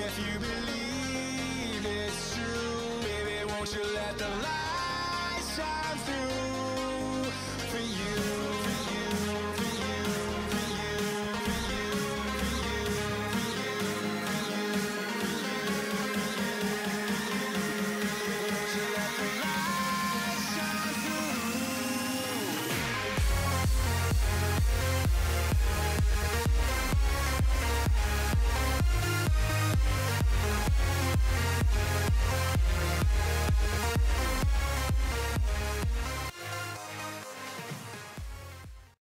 If you believe it's true, baby, won't you let the light shine through?